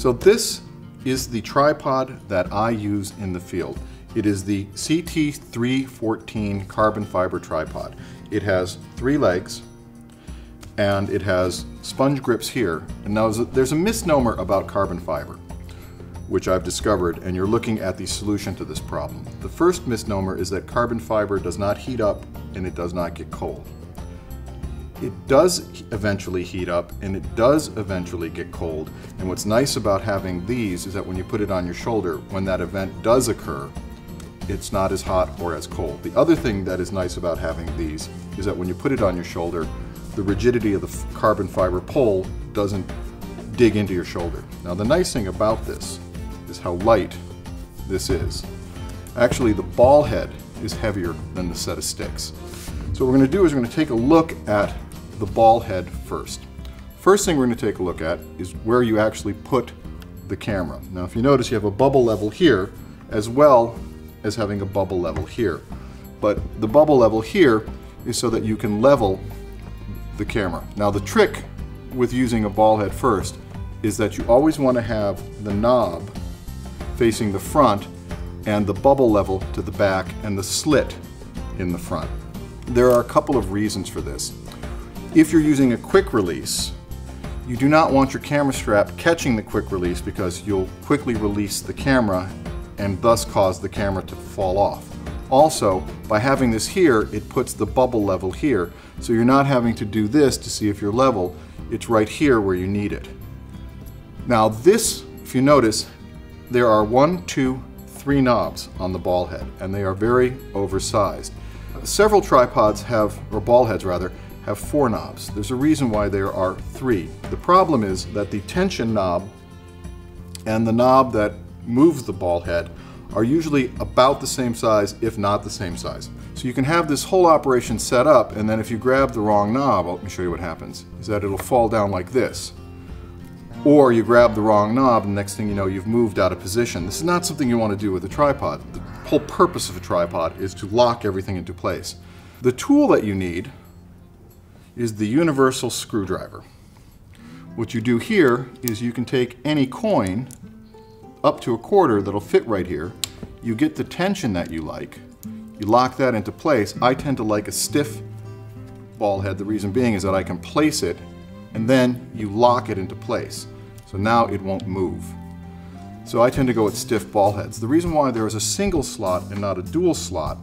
So this is the tripod that I use in the field. It is the CT314 carbon fiber tripod. It has three legs and it has sponge grips here. And now there's a misnomer about carbon fiber, which I've discovered, and you're looking at the solution to this problem. The first misnomer is that carbon fiber does not heat up and it does not get cold. It does eventually heat up and it does eventually get cold. And what's nice about having these is that when you put it on your shoulder, when that event does occur, it's not as hot or as cold. The other thing that is nice about having these is that when you put it on your shoulder, the rigidity of the carbon fiber pole doesn't dig into your shoulder. Now the nice thing about this is how light this is. Actually the ball head is heavier than the set of sticks. So what we're going to do is we're going to take a look at the ball head first. First thing we're going to take a look at is where you actually put the camera. Now if you notice you have a bubble level here as well as having a bubble level here. But the bubble level here is so that you can level the camera. Now the trick with using a ball head first is that you always want to have the knob facing the front and the bubble level to the back and the slit in the front. There are a couple of reasons for this. If you're using a quick release, you do not want your camera strap catching the quick release because you'll quickly release the camera and thus cause the camera to fall off. Also, by having this here, it puts the bubble level here, so you're not having to do this to see if you're level, it's right here where you need it. Now this, if you notice, there are one, two, three knobs on the ball head, and they are very oversized. Several tripods have, or ball heads rather, have four knobs. There's a reason why there are three. The problem is that the tension knob and the knob that moves the ball head are usually about the same size, if not the same size. So you can have this whole operation set up, and then if you grab the wrong knob, oh, let me show you what happens, is that it'll fall down like this. Or you grab the wrong knob, and next thing you know, you've moved out of position. This is not something you want to do with a tripod. The whole purpose of a tripod is to lock everything into place. The tool that you need is the universal screwdriver. What you do here is you can take any coin up to a quarter that'll fit right here. You get the tension that you like. You lock that into place. I tend to like a stiff ball head. The reason being is that I can place it and then you lock it into place. So now it won't move. So I tend to go with stiff ball heads. The reason why there is a single slot and not a dual slot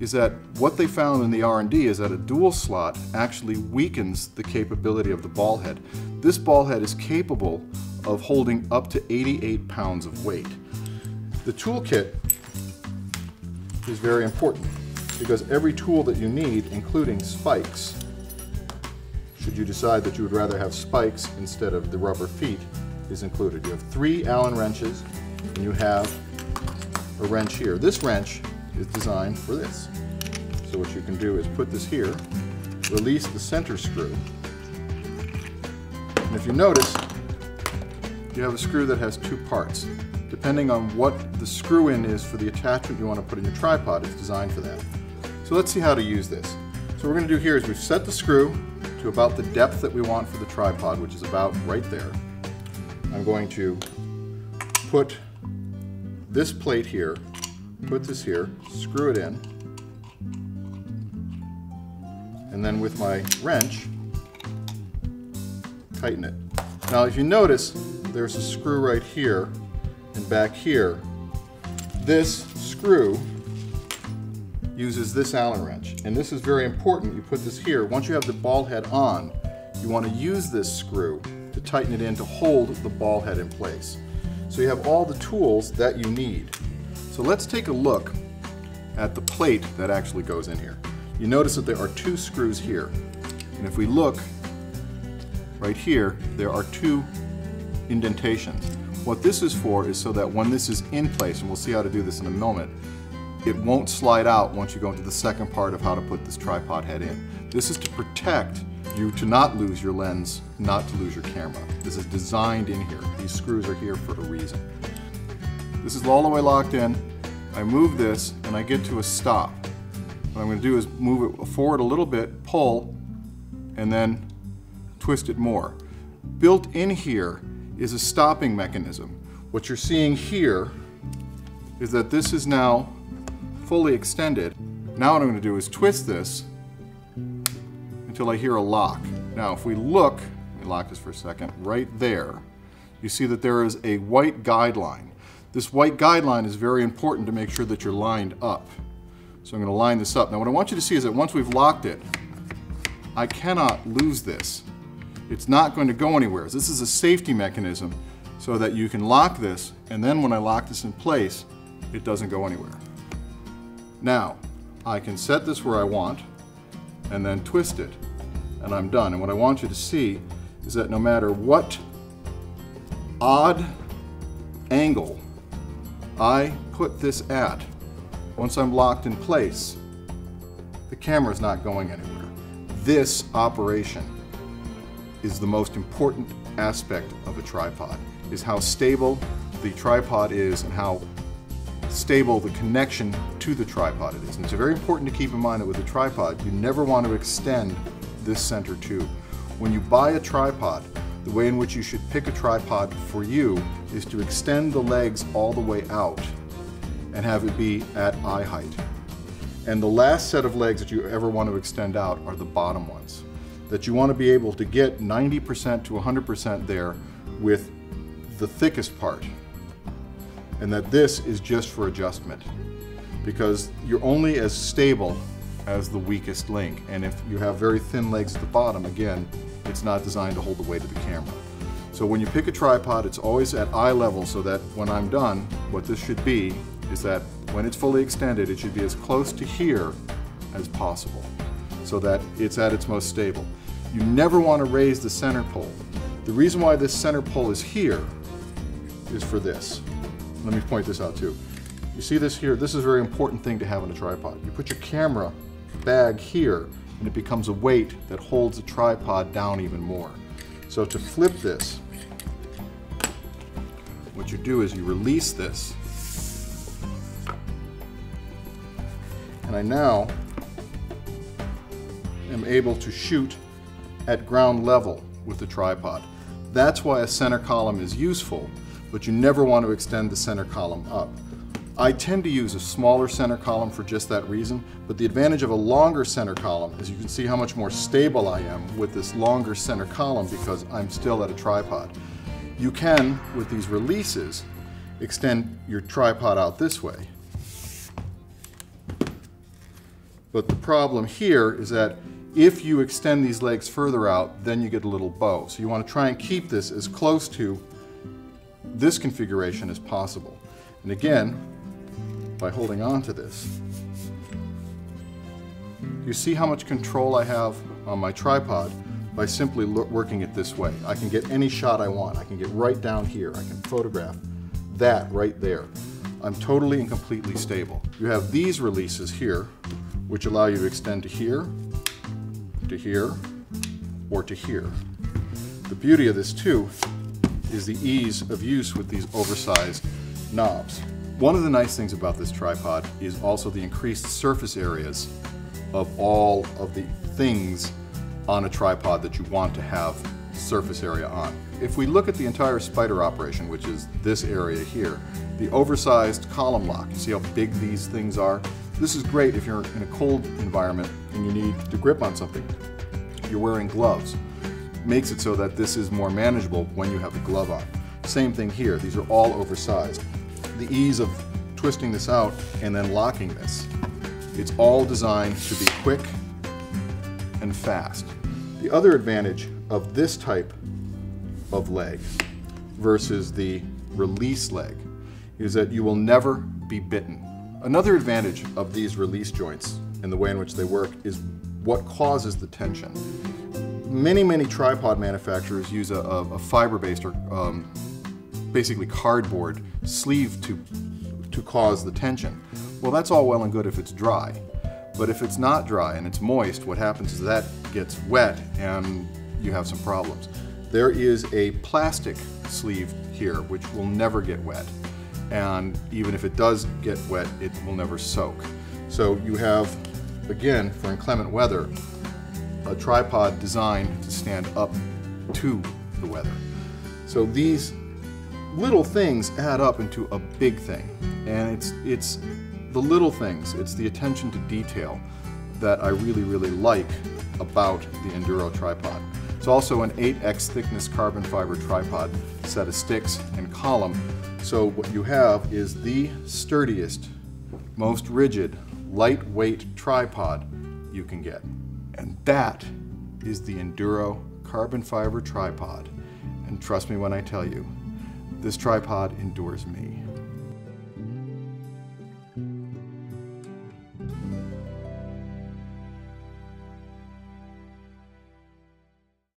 is that what they found in the R&D is that a dual slot actually weakens the capability of the ball head. This ball head is capable of holding up to 88 pounds of weight. The toolkit is very important because every tool that you need, including spikes, should you decide that you would rather have spikes instead of the rubber feet, is included. You have three Allen wrenches and you have a wrench here. This wrench is designed for this. So what you can do is put this here, release the center screw, and if you notice, you have a screw that has two parts. Depending on what the screw in is for the attachment you want to put in your tripod, it's designed for that. So let's see how to use this. So what we're going to do here is we've set the screw to about the depth that we want for the tripod, which is about right there. I'm going to put this plate here, put this here, screw it in, and then with my wrench, tighten it. Now if you notice, there's a screw right here and back here. This screw uses this Allen wrench. And this is very important. You put this here. Once you have the ball head on, you want to use this screw to tighten it in to hold the ball head in place. So you have all the tools that you need. So let's take a look at the plate that actually goes in here. You notice that there are two screws here. And if we look right here, there are two indentations. What this is for is so that when this is in place, and we'll see how to do this in a moment, it won't slide out once you go into the second part of how to put this tripod head in. This is to protect you to not lose your lens, not to lose your camera. This is designed in here. These screws are here for a reason. This is all the way locked in. I move this and I get to a stop. What I'm going to do is move it forward a little bit, pull, and then twist it more. Built in here is a stopping mechanism. What you're seeing here is that this is now fully extended. Now what I'm going to do is twist this until I hear a lock. Now if we look, let me lock this for a second, right there, you see that there is a white guideline. This white guideline is very important to make sure that you're lined up. So I'm going to line this up. Now what I want you to see is that once we've locked it, I cannot lose this. It's not going to go anywhere. This is a safety mechanism so that you can lock this and then when I lock this in place, it doesn't go anywhere. Now, I can set this where I want and then twist it and I'm done. And what I want you to see is that no matter what odd angle I put this at, once I'm locked in place, the camera's not going anywhere. This operation is the most important aspect of a tripod, is how stable the tripod is and how stable the connection to the tripod it is. And it's very important to keep in mind that with a tripod, you never want to extend this center tube. When you buy a tripod, the way in which you should pick a tripod for you is to extend the legs all the way out and have it be at eye height. And the last set of legs that you ever want to extend out are the bottom ones. That you want to be able to get 90% to 100% there with the thickest part. And that this is just for adjustment. Because you're only as stable as the weakest link. And if you have very thin legs at the bottom, again, it's not designed to hold the weight of the camera. So when you pick a tripod, it's always at eye level so that when I'm done, what this should be is that when it's fully extended, it should be as close to here as possible so that it's at its most stable. You never want to raise the center pole. The reason why this center pole is here is for this. Let me point this out too. You see this here? This is a very important thing to have on a tripod. You put your camera bag here and it becomes a weight that holds the tripod down even more. So to flip this, what you do is you release this and I now am able to shoot at ground level with the tripod. That's why a center column is useful, but you never want to extend the center column up. I tend to use a smaller center column for just that reason, but the advantage of a longer center column is you can see how much more stable I am with this longer center column because I'm still at a tripod. You can, with these releases, extend your tripod out this way. But the problem here is that if you extend these legs further out, then you get a little bow. So you want to try and keep this as close to this configuration as possible. And again, by holding on to this. You see how much control I have on my tripod by simply working it this way. I can get any shot I want. I can get right down here. I can photograph that right there. I'm totally and completely stable. You have these releases here, which allow you to extend to here, to here, or to here. The beauty of this too is the ease of use with these oversized knobs. One of the nice things about this tripod is also the increased surface areas of all of the things on a tripod that you want to have surface area on. If we look at the entire spider operation, which is this area here, the oversized column lock, you see how big these things are? This is great if you're in a cold environment and you need to grip on something. You're wearing gloves. Makes it so that this is more manageable when you have the glove on. Same thing here, these are all oversized the ease of twisting this out and then locking this. It's all designed to be quick and fast. The other advantage of this type of leg versus the release leg is that you will never be bitten. Another advantage of these release joints and the way in which they work is what causes the tension. Many, many tripod manufacturers use a, a fiber-based or um, basically cardboard sleeve to, to cause the tension. Well, that's all well and good if it's dry. But if it's not dry and it's moist, what happens is that gets wet and you have some problems. There is a plastic sleeve here which will never get wet. And even if it does get wet, it will never soak. So you have, again, for inclement weather, a tripod designed to stand up to the weather. So these little things add up into a big thing. And it's, it's the little things, it's the attention to detail that I really, really like about the Induro tripod. It's also an 8x thickness carbon fiber tripod set of sticks and column. So what you have is the sturdiest, most rigid, lightweight tripod you can get. And that is the Induro carbon fiber tripod. And trust me when I tell you, this tripod endures me.